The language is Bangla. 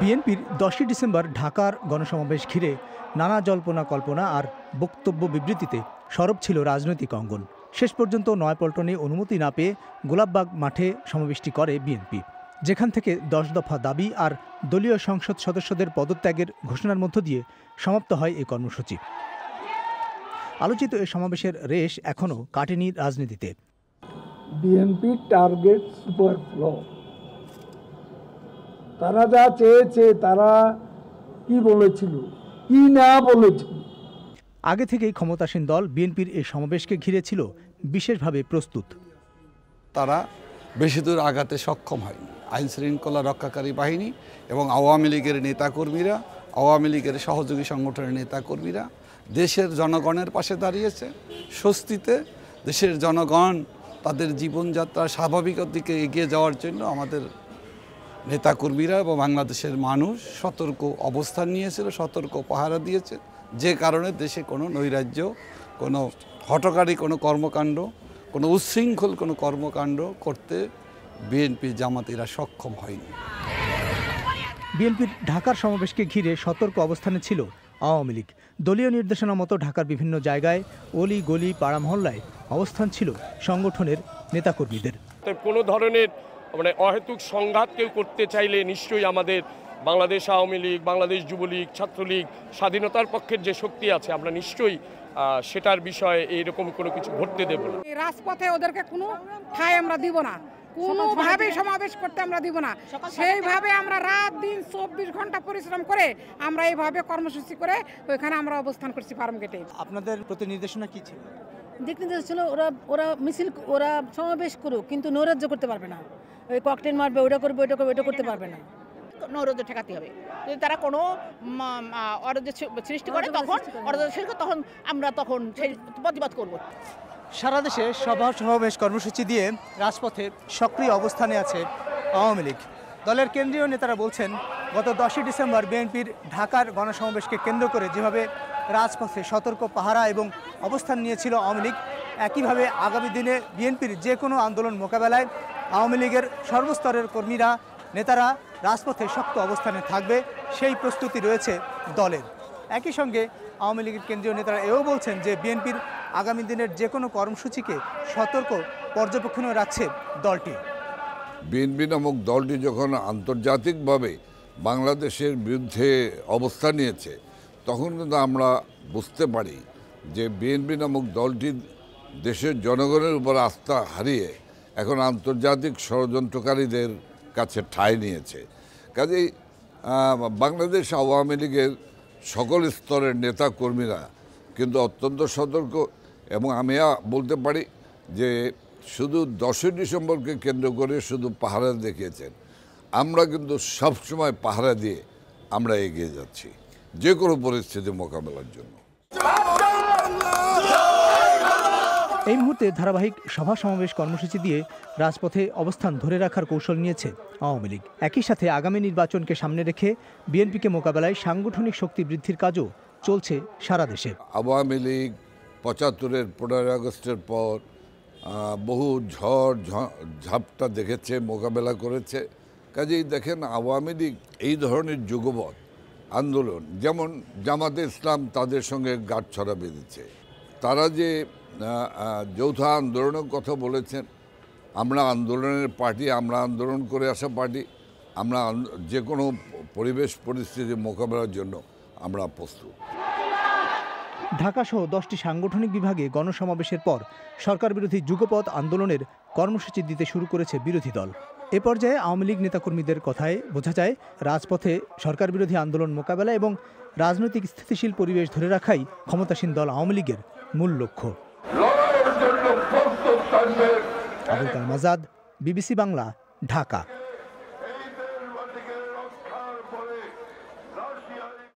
বিএনপির দশই ডিসেম্বর ঢাকার গণসমাবেশ ঘিরে নানা জল্পনা কল্পনা আর বক্তব্য বিবৃতিতে সরব ছিল রাজনৈতিক অঙ্গন। শেষ পর্যন্ত নয়াপল্টনে অনুমতি না পেয়ে গোলাপবাগ মাঠে সমাবেশটি করে বিএনপি। যেখান থেকে দশ দফা দাবি আর দলীয় সংসদ সদস্যদের পদত্যাগের ঘোষণার মধ্য দিয়ে সমাপ্ত হয় এই কর্মসূচি। আলোচিত এই সমাবেশের রেশ এখনও কাটেনি রাজনীতিতে। BNP target super flow. তারা যা চেয়েছে তারা কি বলেছিল? কি না বলেছিল? আগে থেকেই ক্ষমতাসীন দল বিএনপির এই সমাবেশকে ঘিরে ছিল বিশেষভাবে প্রস্তুত। তারা বেশি দূর আগাতে সক্ষম হয়নি। আইন শৃঙ্খলা রক্ষাকারী বাহিনী এবং আওয়ামী লীগের নেতাকর্মীরা আওয়ামী লীগের সহযোগী সংগঠনের নেতাকর্মীরা দেশের জনগণের পাশে দাঁড়িয়েছে। স্বস্তিতে দেশের জনগণ তাদের জীবনযাত্রা স্বাভাবিকের দিকে এগিয়ে যাওয়ার জন্য আমাদের নেতাকর্মীরা এবং বাংলাদেশের মানুষ সতর্ক অবস্থান নিয়েছিল সতর্ক পাহারা দিয়েছে। যে কারণে দেশে কোনো নৈরাজ্য কোনো হটকারী কোনো কর্মকাণ্ড কোনো উচ্ছৃঙ্খল কোনো কর্মকাণ্ড করতে বিএনপি জামাতিরা সক্ষম হয়নি। বিএনপির ঢাকার সমাবেশকে ঘিরে সতর্ক অবস্থানে ছিল আওয়ামী লীগ। দলীয় নির্দেশনা মতো ঢাকার বিভিন্ন জায়গায় অলি গলি পাড়া মহল্লায় অবস্থান ছিল সংগঠনের নেতাকর্মীদের। কোনো ধরনের মানে অহেতুক সংঘাত কেউ করতে চাইলে নিশ্চয়ই আমাদের বাংলাদেশ আওয়ামী লীগ বাংলাদেশ যুবলীগ ছাত্রলীগ স্বাধীনতার পক্ষের যে শক্তি আছে আমরা নিশ্চয়ই সেটার বিষয়ে এইরকম কোনো কিছু ঘটতে দেব না। এই রাজপথে ওদেরকে কোনো ঠাঁই আমরা দিব না। কোনোভাবে সমাবেশ করতে আমরা দিব না। সেইভাবে আমরা রাত দিন চব্বিশ ঘণ্টা পরিশ্রম করে আমরা এইভাবে কর্মসূচি করে ওইখানে আমরা অবস্থান করছি ফার্ম গেটে আপনাদের প্রতি নির্দেশনা কি ছিল? দিক নির্দেশ ছিল ওরা ওরা মিছিল ওরা সমাবেশ করুক কিন্তু নৈরাজ্য করতে পারবে না। ওই ককটেল মারবে ওইটা করবে ওইটা করবে ওইটা করতে পারবে না। নৈরাজ্য ঠেকাতে হবে। যদি তারা কোনো অরাজ্য সৃষ্টি করে তখন অরাজ্য সৃষ্টি তখন আমরা তখন সেই প্রতিবাদ করব। সারা দেশে সভা সমাবেশ কর্মসূচি দিয়ে রাজপথে সক্রিয় অবস্থানে আছে আওয়ামী লীগ। দলের কেন্দ্রীয় নেতারা বলছেন গত দশই ডিসেম্বর বিএনপির ঢাকার গণসমাবেশকে কেন্দ্র করে যেভাবে রাজপথে সতর্ক পাহারা এবং অবস্থান নিয়েছিল আওয়ামী লীগ, একইভাবে আগামী দিনে বিএনপির যে কোনো আন্দোলন মোকাবেলায় আওয়ামী লীগের সর্বস্তরের কর্মীরা, নেতারা রাজপথে শক্ত অবস্থানে থাকবে, সেই প্রস্তুতি রয়েছে দলের। একই সঙ্গে আওয়ামী লীগের কেন্দ্রীয় নেতারা এও বলছেন যে বিএনপির আগামী দিনের যে কোনো কর্মসূচিকে সতর্ক পর্যবেক্ষণে রাখছে দলটি। বিএনপি নামক দলটি যখন আন্তর্জাতিকভাবে বাংলাদেশের বিরুদ্ধে অবস্থান নিয়েছে, তখন কিন্তু আমরা বুঝতে পারি যে বিএনপি নামক দলটি দেশের জনগণের উপর আস্থা হারিয়ে এখন আন্তর্জাতিক ষড়যন্ত্রকারীদের কাছে ঠাঁই নিয়েছে। কাজেই বাংলাদেশ আওয়ামী লীগের সকল স্তরের নেতা কর্মীরা কিন্তু অত্যন্ত সতর্ক এবং আমি বলতে পারি যে শুধু দশই ডিসেম্বরকে কেন্দ্র করে শুধু পাহারা দেখিয়েছেন। আমরা কিন্তু সবসময় পাহারা দিয়ে আমরা এগিয়ে যাচ্ছি যে কোনো পরিস্থিতি মোকাবেলার জন্য। এই মুহূর্তে ধারাবাহিক সভা সমাবেশ কর্মসূচি দিয়ে রাজপথে অবস্থান ধরে রাখার কৌশল নিয়েছে আওয়ামী লীগ। একই সাথে আগামী নির্বাচনকে সামনে রেখে বিএনপিকে মোকাবেলায় সাংগঠনিক শক্তি বৃদ্ধির কাজও চলছে সারা দেশে। আওয়ামী লীগ পঁচাত্তরের পনেরোই আগস্টের পর বহু ঝড় ঝাপটা দেখেছে মোকাবেলা করেছে। কাজেই দেখেন আওয়ামী লীগ এই ধরনের যুগবৎ আন্দোলন, যেমন জামাতে ইসলাম তাদের সঙ্গে গাঁটছড়া বেঁধেছে। তারা যে যৌথ আন্দোলনের কথা বলেছেন, আমরা আন্দোলনের পার্টি, আমরা আন্দোলন করে আসা পার্টি, আমরা যে কোনো পরিবেশ পরিস্থিতি মোকাবেলার জন্য আমরা প্রস্তুত। ঢাকাসহ দশটি সাংগঠনিক বিভাগে গণসমাবেশের পর সরকার বিরোধী যুগপথ আন্দোলনের কর্মসূচি দিতে শুরু করেছে বিরোধী দল। এ পর্যায়ে আওয়ামী লীগ নেতাকর্মীদের কথায় বোঝা যায় রাজপথে সরকার বিরোধী আন্দোলন মোকাবেলা এবং রাজনৈতিক স্থিতিশীল পরিবেশ ধরে রাখাই ক্ষমতাসীন দল আওয়ামী লীগের মূল লক্ষ্য। আবুল কালাম আজাদ বিবিসি বাংলা ঢাকা।